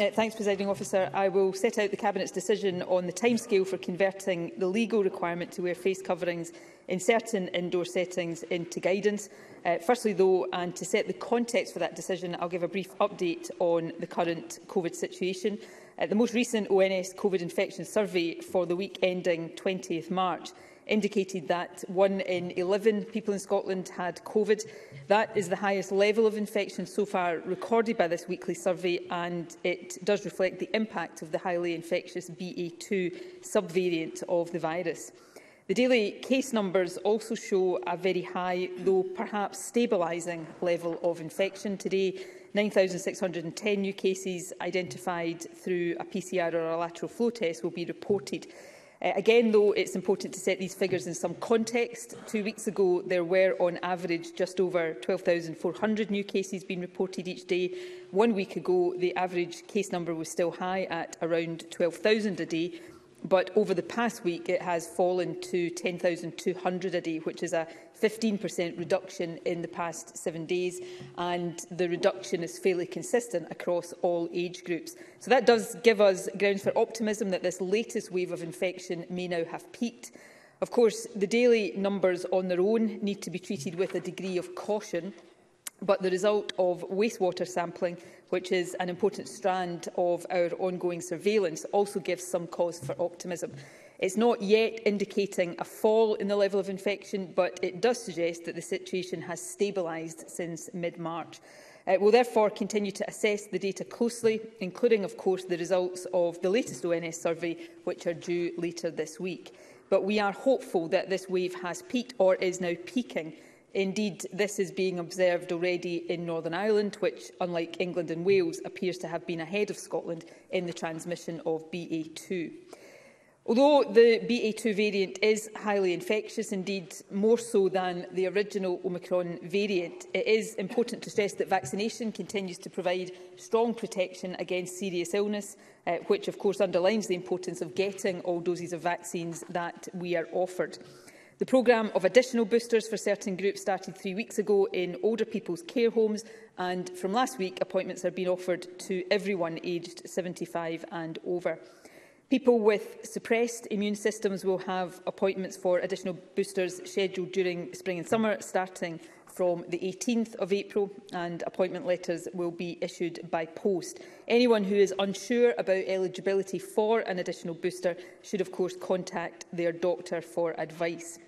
Uh, thanks, Presiding Officer. I will set out the Cabinet's decision on the timescale for converting the legal requirement to wear face coverings in certain indoor settings into guidance. Uh, firstly, though, and to set the context for that decision, I'll give a brief update on the current COVID situation. Uh, the most recent ONS COVID infection survey for the week ending 20th March indicated that one in 11 people in Scotland had COVID. That is the highest level of infection so far recorded by this weekly survey and it does reflect the impact of the highly infectious BA2 subvariant of the virus. The daily case numbers also show a very high, though perhaps stabilising level of infection. Today, 9,610 new cases identified through a PCR or a lateral flow test will be reported. Uh, again, though, it's important to set these figures in some context. Two weeks ago, there were, on average, just over 12,400 new cases being reported each day. One week ago, the average case number was still high at around 12,000 a day but over the past week it has fallen to 10,200 a day, which is a 15% reduction in the past seven days, and the reduction is fairly consistent across all age groups. So that does give us grounds for optimism that this latest wave of infection may now have peaked. Of course, the daily numbers on their own need to be treated with a degree of caution but the result of wastewater sampling, which is an important strand of our ongoing surveillance, also gives some cause for optimism. It's not yet indicating a fall in the level of infection, but it does suggest that the situation has stabilised since mid-March. Uh, we'll therefore continue to assess the data closely, including, of course, the results of the latest ONS survey, which are due later this week. But we are hopeful that this wave has peaked or is now peaking, Indeed, this is being observed already in Northern Ireland, which, unlike England and Wales, appears to have been ahead of Scotland in the transmission of BA2. Although the BA2 variant is highly infectious, indeed more so than the original Omicron variant, it is important to stress that vaccination continues to provide strong protection against serious illness, uh, which of course underlines the importance of getting all doses of vaccines that we are offered. The programme of additional boosters for certain groups started three weeks ago in older people's care homes and from last week appointments are being offered to everyone aged 75 and over. People with suppressed immune systems will have appointments for additional boosters scheduled during spring and summer starting from the 18th of April and appointment letters will be issued by post. Anyone who is unsure about eligibility for an additional booster should of course contact their doctor for advice.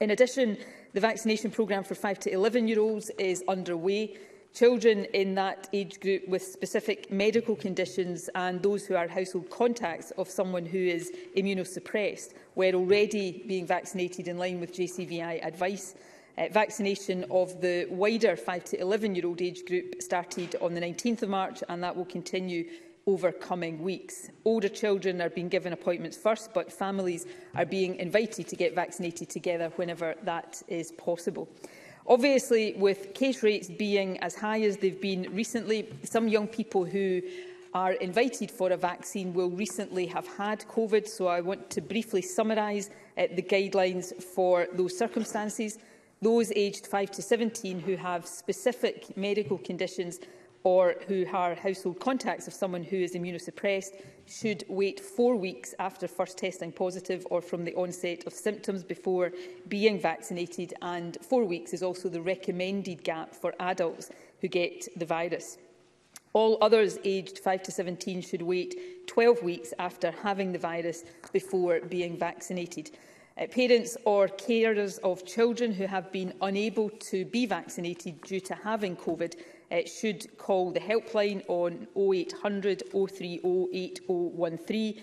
In addition, the vaccination programme for 5 to 11-year-olds is underway. Children in that age group with specific medical conditions and those who are household contacts of someone who is immunosuppressed were already being vaccinated in line with JCVI advice. Uh, vaccination of the wider 5 to 11-year-old age group started on the 19th of March and that will continue over coming weeks. Older children are being given appointments first, but families are being invited to get vaccinated together whenever that is possible. Obviously, with case rates being as high as they've been recently, some young people who are invited for a vaccine will recently have had COVID, so I want to briefly summarise uh, the guidelines for those circumstances. Those aged 5 to 17 who have specific medical conditions or who are household contacts of someone who is immunosuppressed should wait four weeks after first testing positive or from the onset of symptoms before being vaccinated and four weeks is also the recommended gap for adults who get the virus. All others aged 5 to 17 should wait 12 weeks after having the virus before being vaccinated. Uh, parents or carers of children who have been unable to be vaccinated due to having COVID uh, should call the helpline on 0800 030 8013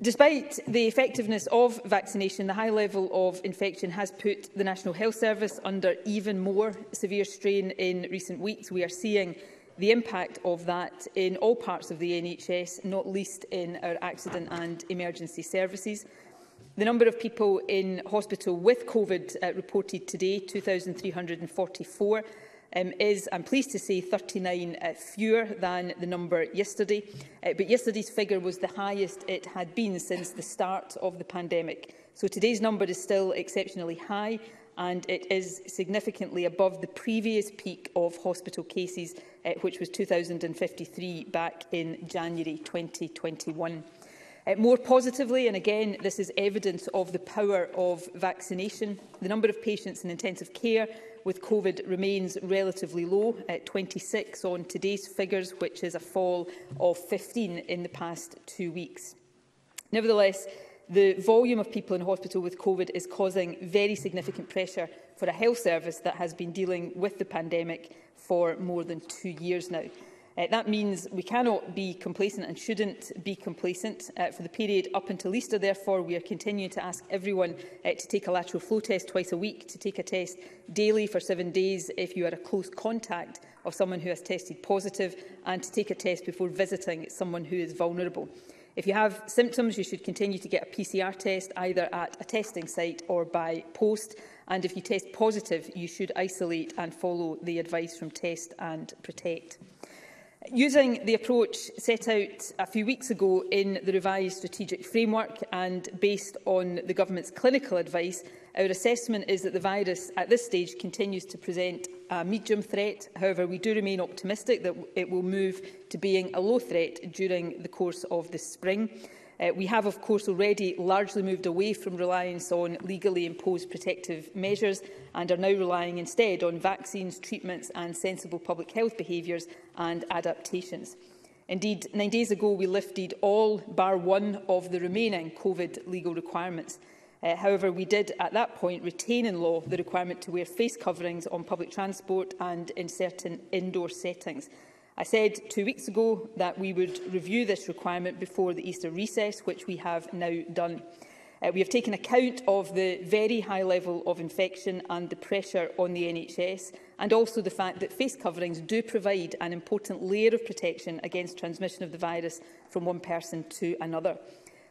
Despite the effectiveness of vaccination, the high level of infection has put the National Health Service under even more severe strain in recent weeks. We are seeing the impact of that in all parts of the NHS, not least in our accident and emergency services. The number of people in hospital with COVID uh, reported today, 2,344, um, is, I'm pleased to say, 39 uh, fewer than the number yesterday. Uh, but yesterday's figure was the highest it had been since the start of the pandemic. So today's number is still exceptionally high and it is significantly above the previous peak of hospital cases, uh, which was 2,053 back in January 2021. Uh, more positively, and again, this is evidence of the power of vaccination, the number of patients in intensive care with COVID remains relatively low, at 26 on today's figures, which is a fall of 15 in the past two weeks. Nevertheless, the volume of people in hospital with COVID is causing very significant pressure for a health service that has been dealing with the pandemic for more than two years now. Uh, that means we cannot be complacent and shouldn't be complacent. Uh, for the period up until Easter, therefore, we are continuing to ask everyone uh, to take a lateral flow test twice a week, to take a test daily for seven days if you are a close contact of someone who has tested positive, and to take a test before visiting someone who is vulnerable. If you have symptoms, you should continue to get a PCR test either at a testing site or by post. And if you test positive, you should isolate and follow the advice from Test and Protect. Using the approach set out a few weeks ago in the revised strategic framework and based on the Government's clinical advice, our assessment is that the virus at this stage continues to present a medium threat. However, we do remain optimistic that it will move to being a low threat during the course of this spring. Uh, we have, of course, already largely moved away from reliance on legally imposed protective measures and are now relying instead on vaccines, treatments and sensible public health behaviours and adaptations. Indeed, nine days ago, we lifted all, bar one, of the remaining COVID legal requirements. Uh, however, we did at that point retain in law the requirement to wear face coverings on public transport and in certain indoor settings. I said two weeks ago that we would review this requirement before the Easter recess, which we have now done. Uh, we have taken account of the very high level of infection and the pressure on the NHS, and also the fact that face coverings do provide an important layer of protection against transmission of the virus from one person to another.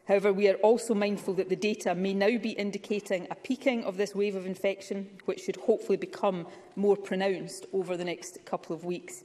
However, we are also mindful that the data may now be indicating a peaking of this wave of infection, which should hopefully become more pronounced over the next couple of weeks.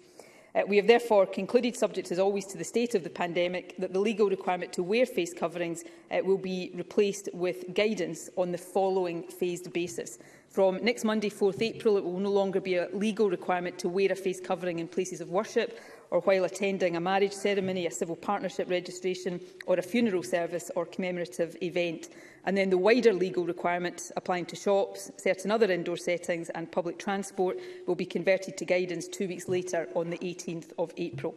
Uh, we have therefore concluded, subject as always to the state of the pandemic, that the legal requirement to wear face coverings uh, will be replaced with guidance on the following phased basis. From next Monday, 4th April, it will no longer be a legal requirement to wear a face covering in places of worship or while attending a marriage ceremony, a civil partnership registration or a funeral service or commemorative event. And then the wider legal requirements applying to shops, certain other indoor settings and public transport will be converted to guidance two weeks later on the 18th of April.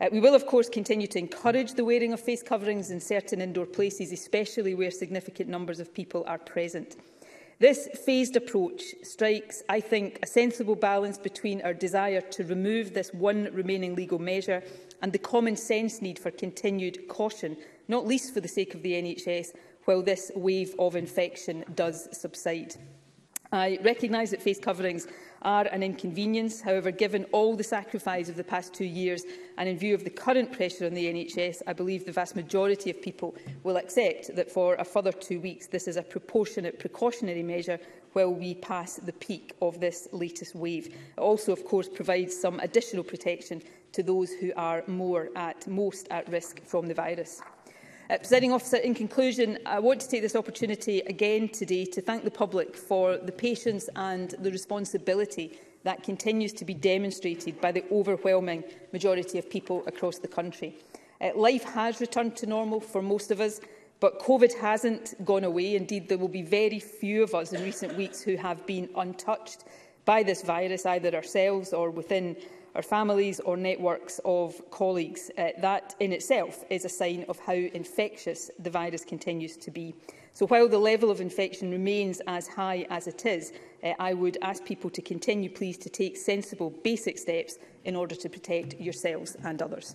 Uh, we will, of course, continue to encourage the wearing of face coverings in certain indoor places, especially where significant numbers of people are present. This phased approach strikes, I think, a sensible balance between our desire to remove this one remaining legal measure and the common sense need for continued caution, not least for the sake of the NHS, while this wave of infection does subside. I recognise that face coverings are an inconvenience. However, given all the sacrifice of the past two years and in view of the current pressure on the NHS, I believe the vast majority of people will accept that for a further two weeks this is a proportionate precautionary measure while we pass the peak of this latest wave. It also, of course, provides some additional protection to those who are more at, most at risk from the virus. Uh, Presiding officer, in conclusion, I want to take this opportunity again today to thank the public for the patience and the responsibility that continues to be demonstrated by the overwhelming majority of people across the country. Uh, life has returned to normal for most of us, but COVID hasn't gone away. Indeed, there will be very few of us in recent weeks who have been untouched by this virus, either ourselves or within our families or networks of colleagues. Uh, that in itself is a sign of how infectious the virus continues to be. So while the level of infection remains as high as it is, uh, I would ask people to continue, please, to take sensible, basic steps in order to protect yourselves and others.